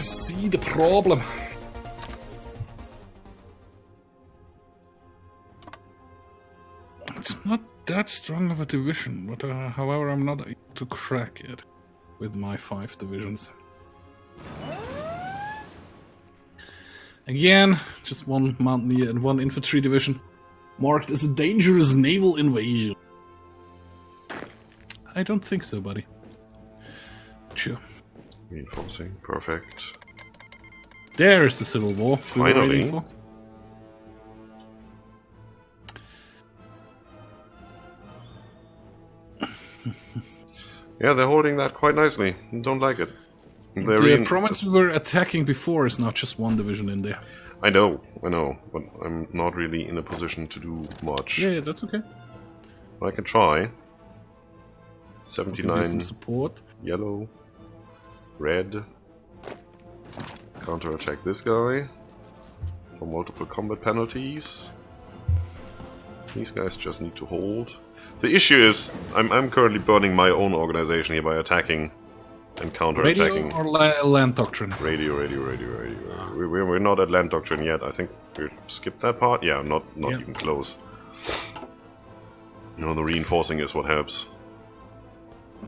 I see the problem. It's not that strong of a division, but uh, however, I'm not able to crack it with my five divisions. Again, just one mountaineer and one infantry division, marked as a dangerous naval invasion. I don't think so, buddy. Sure. Reinforcing, perfect. There is the Civil War. Finally. for. Yeah, they're holding that quite nicely. Don't like it. They're The rein- province we were attacking before is not just one division in there. I know, I know, but I'm not really in a position to do much. Yeah, yeah, that's okay. I can try. 79 support. yellow, red. Counterattack this guy for multiple combat penalties. These guys just need to hold. The issue is, I'm, I'm currently burning my own organization here by attacking and counterattacking. Radio or la- land doctrine? Radio, radio, radio, radio. We, we, we're not at land doctrine yet. I think we skipped that part. Yeah, not not Yeah. even close. No, the reinforcing is what helps.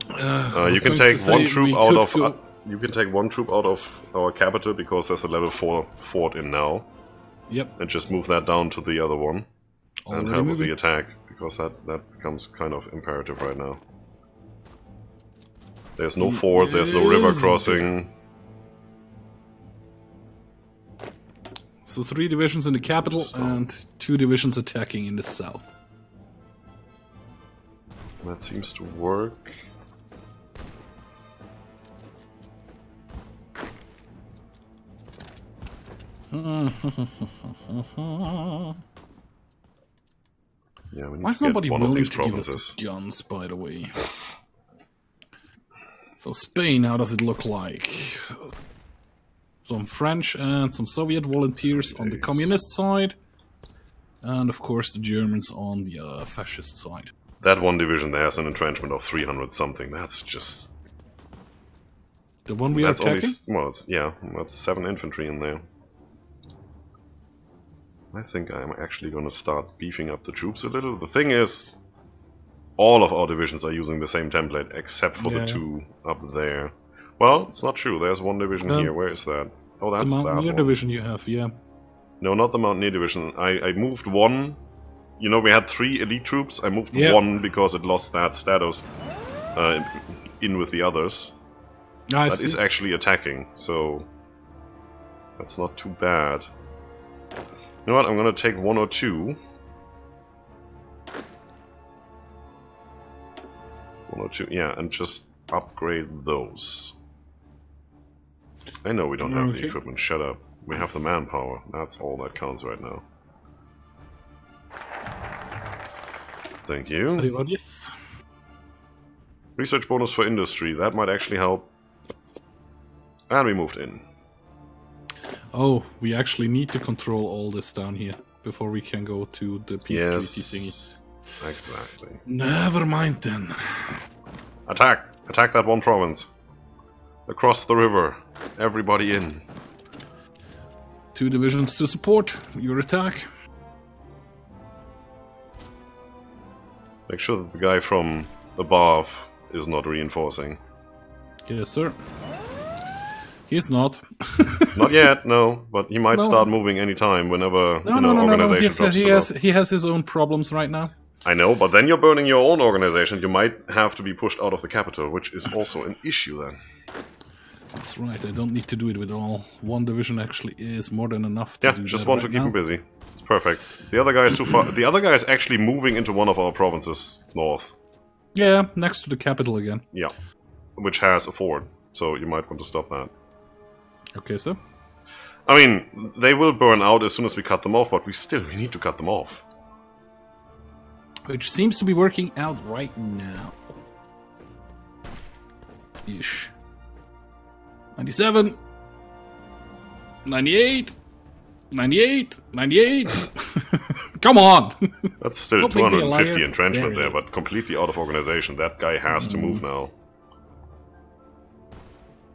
Uh, Uh, you can take one troop out of. You can take one troop out of our capital because there's a level four fort in now, Yep, and just move that down to the other one and already help with the attack because that that becomes kind of imperative right now. There's no fort. There's no river crossing. So three divisions in the capital and two divisions attacking in the south. That seems to work. Yeah, we need Why to is nobody one of willing these to give us guns, by the way? So Spain, how does it look like? Some French and some Soviet volunteers on the communist side, and of course the Germans on the uh, fascist side. That one division there has an entrenchment of 300 something. That's just. The one we that's are only. attacking? s- Well, it's, yeah, that's 7 infantry in there. I think I'm actually gonna start beefing up the troops a little. The thing is, all of our divisions are using the same template except for Yeah. the two up there. Well, it's not true. There's one division Um, here. Where is that? Oh, that's that Mountaineer one. division you have, yeah. No, not the Mountaineer division. I, I moved one. You know, we had three elite troops. I moved Yeah. one because it lost that status uh, in with the others. I That see. is actually attacking, so that's not too bad. You know what? I'm gonna take one or two. One or two, yeah, and just upgrade those. I know we don't have the equipment. Shut up. We have the manpower. That's all that counts right now. Thank you. Research bonus for industry. That might actually help. And we moved in. Oh, we actually need to control all this down here before we can go to the peace treaty thingy. Yes. Exactly. Never mind then. Attack! Attack that one province. Across the river. Everybody in. Two divisions to support your attack. Make sure that the guy from above is not reinforcing. Yes, sir. He's not. Not yet, no, but he might No. start moving anytime whenever No, you know, no, no, no, no. He has, he, has, low. he has his own problems right now. I know, but then you're burning your own organization. You might have to be pushed out of the capital, which is also an issue then. That's right. I don't need to do it with all. One division actually is more than enough to Yeah, just want right to keep now. him busy. It's perfect. The other guy is too far. The other guy is actually moving into one of our provinces north. Yeah, next to the capital again. Yeah, which has a fort, so you might want to stop that. Okay, sir. I mean, they will burn out as soon as we cut them off, but we still we need to cut them off. Which seems to be working out right now. Ish. 97. 98. 98. 98. Come on! That's still Don't make me a 250 entrenchment There there. Mm. but completely out of organization. That guy has to move now.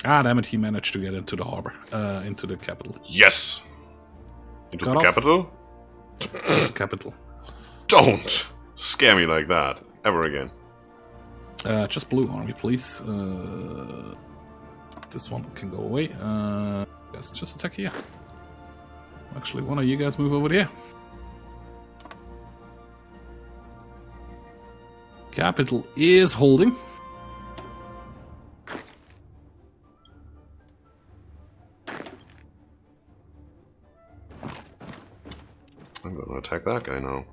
Ah, damn it! He managed to get into the harbor, uh, into the capital. Yes! Into Cut the off. capital? the capital. Don't scare me like that ever again. Uh, just blue army, please. Uh, this one can go away. Uh, yes, just attack here. Actually, one of you guys move over here. Capital is holding. Attack that guy now.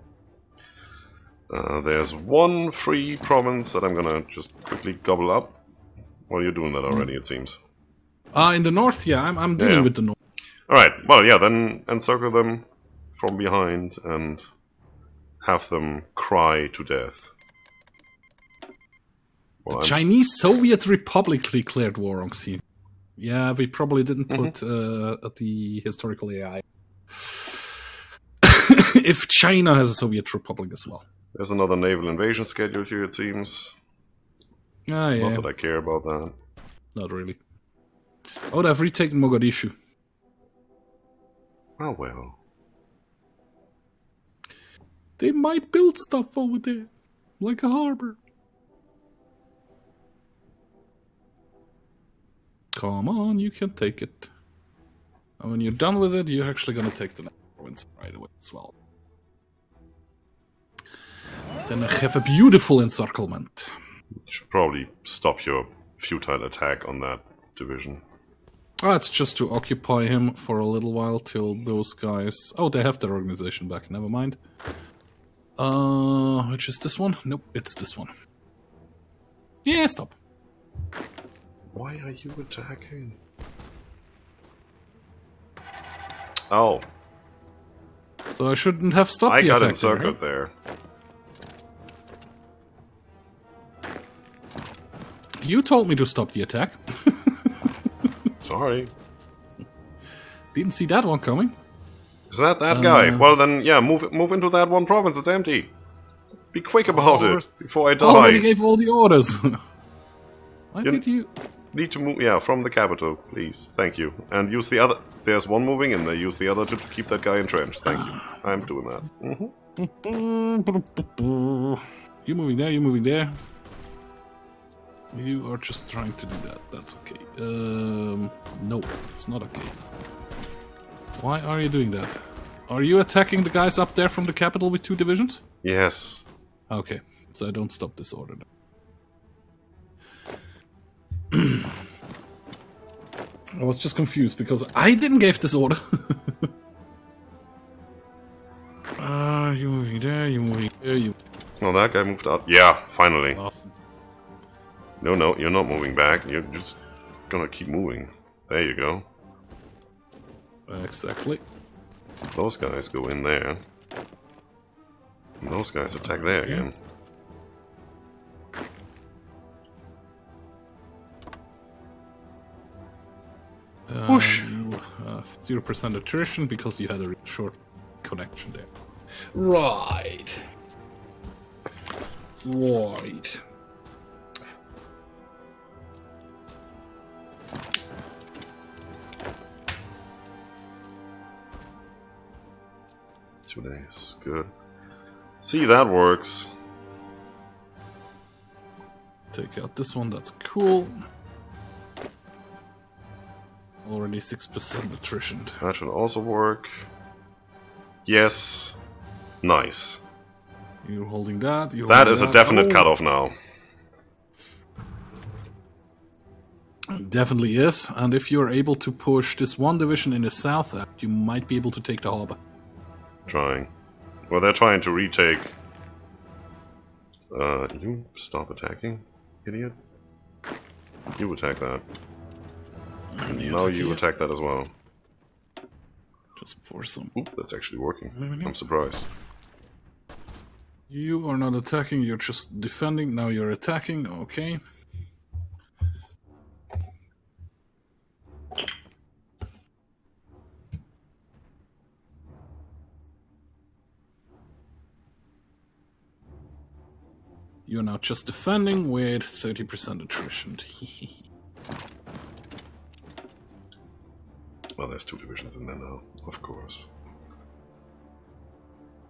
Uh, there's one free province that I'm gonna just quickly gobble up. Well, you're doing that already, it seems. Ah, in the north, yeah, I'm, I'm dealing Yeah. with the north. Alright, well, yeah, then encircle them from behind and have them cry to death. Well, I'm Chinese Soviet Republic declared war on Xi. Yeah, we probably didn't put uh, at the historical AI. if China has a Soviet Republic as well. There's another naval invasion scheduled here, it seems. Ah, yeah, Not that I care about that. not really. Oh, they've retaken Mogadishu. Oh well. They might build stuff over there, like a harbor. Come on, you can take it. And when you're done with it, you're actually gonna take the next province right away as well. Then I have a beautiful encirclement. You should probably stop your futile attack on that division. Oh, it's just to occupy him for a little while till those guys. Oh, they have their organization back. Never mind. Uh, which is this one? Nope, it's this one. Yeah, stop. Why are you attacking? Oh, So I shouldn't have stopped I the got attack. encircled there. You told me to stop the attack. Sorry. Didn't see that one coming. Is that that guy? Uh, Well then, yeah, move move into that one province. It's empty. Be quick about Or- it before I I already gave all the orders. Why You- did you? Need to move, yeah, from the capital, please. Thank you. And use the other. There's one moving in there. Use the other to, keep that guy entrenched. Thank you. I'm doing that. hmm You moving there, you moving there. You are just trying to do that. That's okay. Um, no, it's not okay. Why are you doing that? Are you attacking the guys up there from the capital with two divisions? Yes. Okay, so I don't stop this order. I was just confused because I didn't give this order. Ah, you're moving there, you're moving there, you Oh, that guy moved out. Yeah, finally. awesome. No, no, you're not moving back. You're just gonna keep moving. There you go. Exactly. Those guys go in there. And those guys attack there again. Uh, Whoosh. You have zero percent attrition because you had a short connection there. Right. Right. Two days. Good. See, that works. Take out this one. That's cool. Already six percent attrition. That should also work. Yes. Nice. You're holding that. You're That holding is a definite Oh, cutoff now. Definitely is. And if you're able to push this one division in the south, uh, you might be able to take the harbor. Trying. Well, they're trying to retake. Uh, you stop attacking, idiot. You attack that. You now you attack that as well. Just for some. Oop, that's actually working. I'm surprised. You are not attacking, you're just defending. Now you're attacking, okay. You're now just defending with 30% attrition. well, there's two divisions in there now, of course.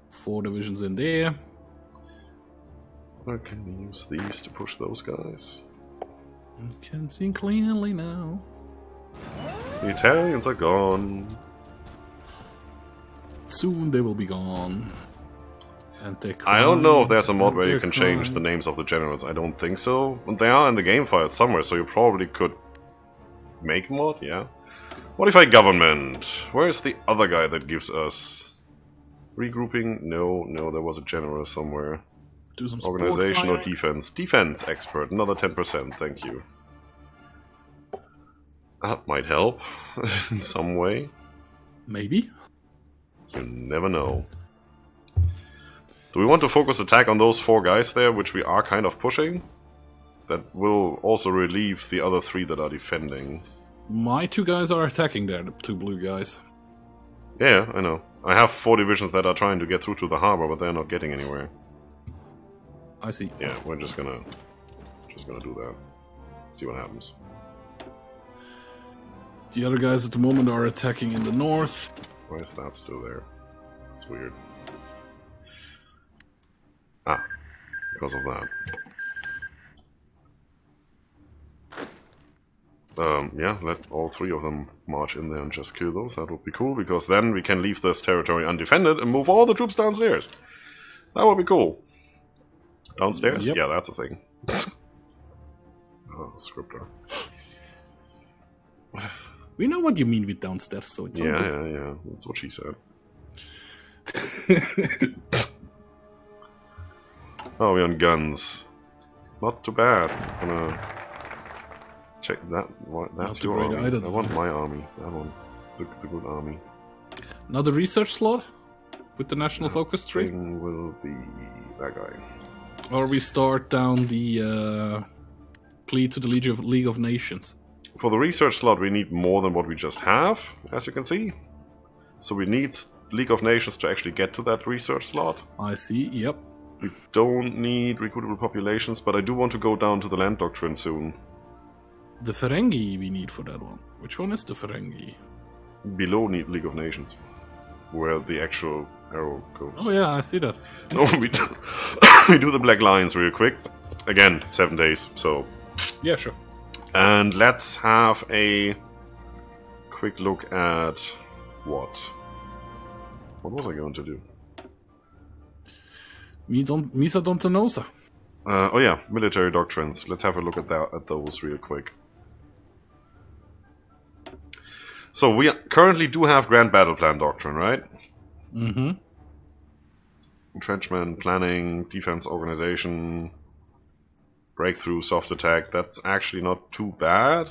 Four divisions in there. Where can we use these to push those guys? I can see clearly now. The Italians are gone. Soon they will be gone. I don't know if there's a mod where you can change the names of the generals. I don't think so. But they are in the game file somewhere, so you probably could make a mod, yeah. Modify government. Where's the other guy that gives us regrouping? No, no, there was a general somewhere. Do some sport Organization or defense? Defense expert, another 10%, thank you. That might help in some way. Maybe. You never know. Do we want to focus attack on those four guys there, which we are kind of pushing? That will also relieve the other three that are defending. My two guys are attacking there, the two blue guys. Yeah, I know. I have four divisions that are trying to get through to the harbor, but they're not getting anywhere. I see. Yeah, we're just gonna, just gonna do that. See what happens. The other guys at the moment are attacking in the north. Why is that still there? That's weird. Ah, because of that. Um, yeah, let all three of them march in there and just kill those. That would be cool, because then we can leave this territory undefended and move all the troops downstairs. That would be cool. Downstairs? Yep. Yeah, that's a thing. oh, Scryptar. We know what you mean with downstairs, so it's Yeah, yeah, yeah. That's what she said. Oh, we're on guns. Not too bad. gonna check that. What, that's your army. either, I want my army. That one. The, the good army. Another research slot with the national focus tree, Thing will be that guy. or we start down the uh, plea to the League of League of Nations. For the research slot, we need more than what we just have, as you can see. So we need League of Nations to actually get to that research slot. I see. Yep. We don't need recruitable populations, but I do want to go down to the land doctrine soon. The Ferengi we need for that one. Which one is the Ferengi? Below need League of Nations, where the actual arrow goes. Oh yeah, I see that. No, we do, we do the Black Lions real quick. Again, seven days. So, Yeah, sure. and let's have a quick look at what. What was I going to do? Mi don, Misa Dontanosa. Uh, oh yeah, military doctrines. Let's have a look at that at those real quick. So we currently do have Grand Battle Plan doctrine, right? Mm-hmm. Entrenchment, planning, defense organization, breakthrough, soft attack. That's actually not too bad.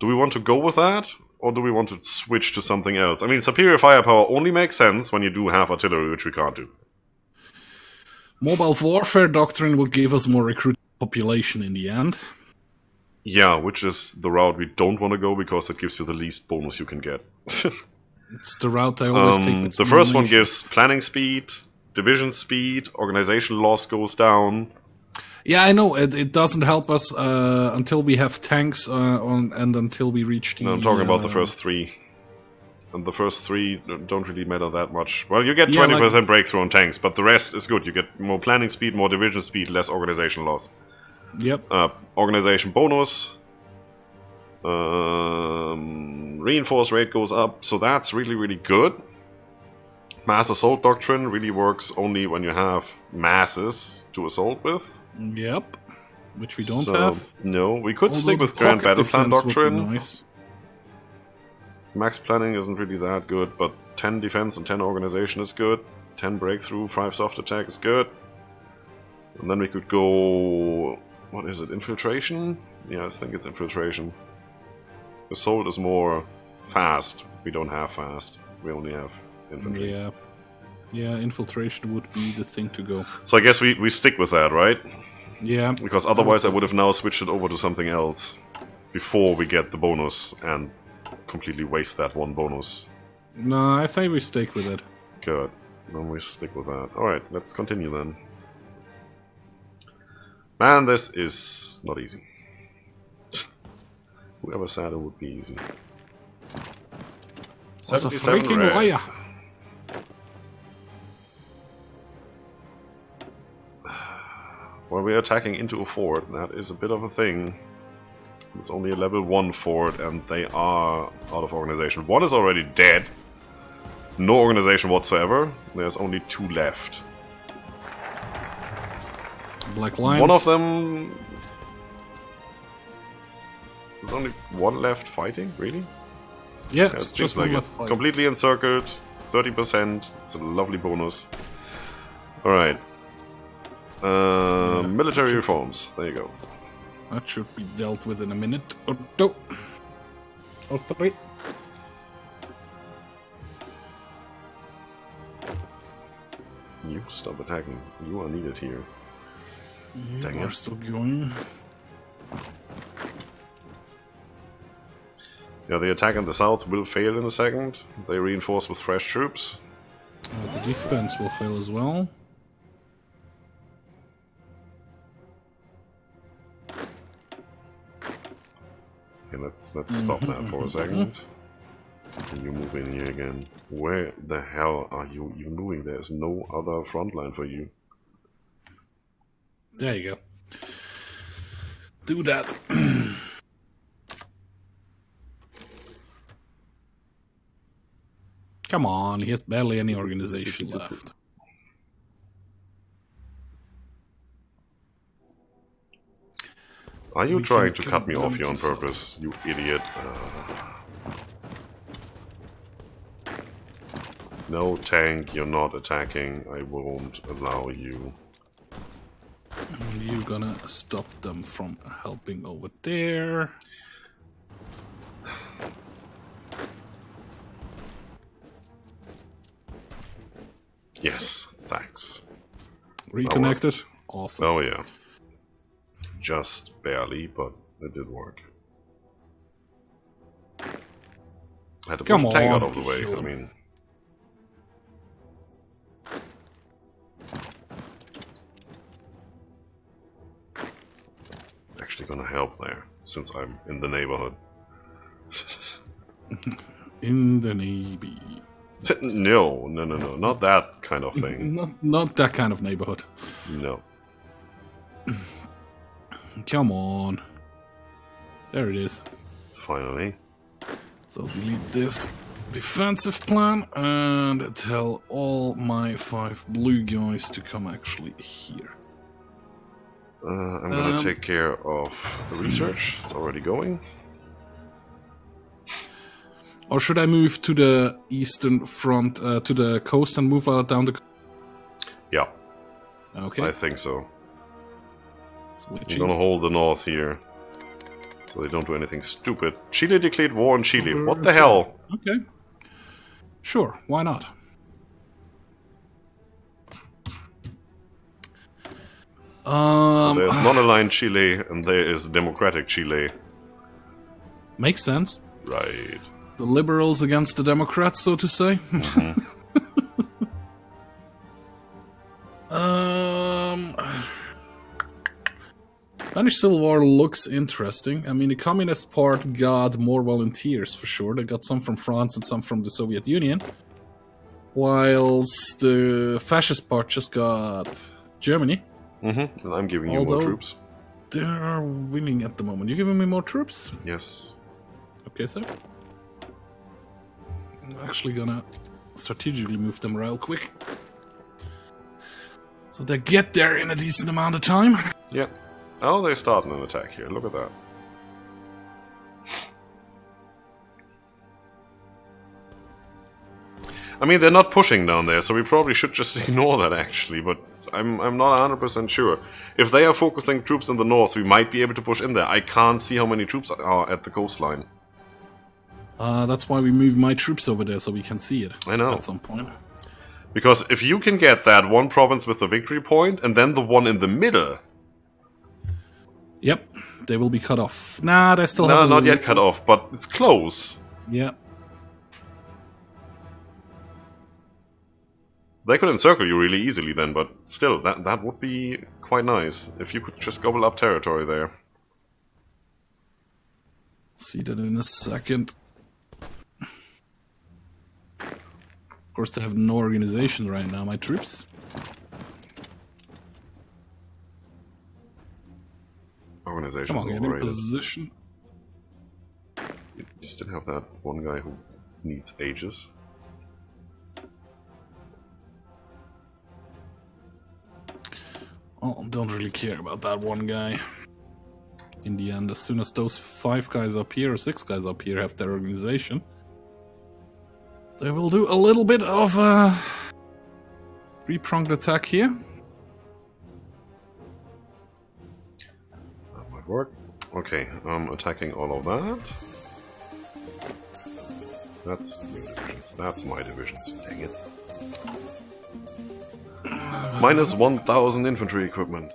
Do we want to go with that? Or do we want to switch to something else? I mean, superior firepower only makes sense when you do have artillery, which we can't do. Mobile warfare doctrine will give us more recruit population in the end. Yeah, which is the route we don't want to go because it gives you the least bonus you can get. It's the route I always take. Um, with the first one gives planning speed, division speed, organization loss goes down. Yeah, I know it, it doesn't help us uh, until we have tanks uh, on and until we reach the. No, I'm talking about the uh, first three. And the first three don't really matter that much. Well, you get 20% breakthrough on tanks, but the rest is good. You get more planning speed, more division speed, less organization loss. Yep. Uh, organization bonus. Um, reinforce rate goes up, so that's really, really good. Mass assault doctrine really works only when you have masses to assault with. Yep. Which we don't So, have. No, we could stick with Grand Battle Plan defense would be doctrine. Nice. Max planning isn't really that good, but 10 defense and 10 organization is good. 10 breakthrough, 5 soft attack is good. And then we could go. What is it? Infiltration? Yeah, I think it's infiltration. Assault is more fast. We don't have fast. We only have infantry. Yeah. Yeah, infiltration would be the thing to go. So I guess we, we stick with that, right? Yeah. Because otherwise I would have now switched it over to something else before we get the bonus and completely waste that one bonus. No, I say we stick with it. Good. Then we stick with that. Alright, let's continue then. Man, this is not easy. Whoever said it would be easy. Was a 77 freaking liar. Well, we're attacking into a fort. That is a bit of a thing. It's only a level 1 fort, and they are out of organization. One is already dead. No organization whatsoever. There's only two left. Black Lions. One of them... There's only one left fighting? Really? Yeah, Yeah, it's it seems just like one it. fight. Completely encircled, 30%. It's a lovely bonus. Alright. Uh, Yeah. military reforms. There you go. That should be dealt with in a minute or two. Or three. You stop attacking. You are needed here. Dang We're it. still going. Yeah, the attack in the south will fail in a second. They reinforce with fresh troops. Uh, the defense will fail as well. Let's let's stop that for a second. And you move in here again. Where the hell are you even moving? There's no other front line for you. There you go. Do that. Come on, he has barely any organization left. Are you We trying to cut me off here on purpose, you idiot? Uh, no tank, you're not attacking. I won't allow you. And You're gonna stop them from helping over there. Yes, thanks. Reconnected. Awesome. Oh yeah. Just barely, but it did work. I had to Come push the tank out on, of the way, kill I mean. Actually gonna help there, since I'm in the neighborhood. In the Navy. no, no, no, no, not that kind of thing. Not, not that kind of neighborhood. No. Come on. There it is. Finally. So delete this defensive plan and tell all my five blue guys to come actually here. Uh, I'm gonna Um, take care of the research. It's already going. Or should I move to the eastern front, uh, to the coast and move down the... Yeah, Okay. I think so. Switching. gonna hold the north here. So they don't do anything stupid. Chile declared war on Chile. What the hell? Okay. Sure, why not? So Um, there's non-aligned Chile and there is democratic Chile. makes sense. Right. The liberals against the Democrats, so to say. um, Spanish Civil War looks interesting. I mean, the communist part got more volunteers for sure. They got some from France and some from the Soviet Union, whilst the fascist part just got Germany. Mm-hmm. And I'm giving you more troops. They are winning at the moment. You giving me more troops? Yes. Okay, sir. I'm actually gonna strategically move them real quick. So they get there in a decent amount of time. Yeah. Oh, they're starting an attack here. Look at that. I mean, they're not pushing down there, so we probably should just ignore that actually, but I'm, I'm not 100% sure. If they are focusing troops in the north, we might be able to push in there. I can't see how many troops are at the coastline. Uh, that's why we move my troops over there so we can see it I know. at some point. Because if you can get that one province with the victory point, and then the one in the middle, Yep, they will be cut off. Nah, they still no, not yet cut off, but it's close. Yeah, They could encircle you really easily then, but still, that that would be quite nice if you could just gobble up territory there. see that in a second. Of course, they have no organization right now, my troops. Organization Come on, get in position. You still have that one guy who needs ages. Well, don't really care about that one guy. In the end, as soon as those five guys up here or six guys up here have their organization, they will do a little bit of a three-pronged attack here. Work. Okay, um, attacking all of that. That's your divisions. That's my divisions. Dang it. Minus 1000 infantry equipment.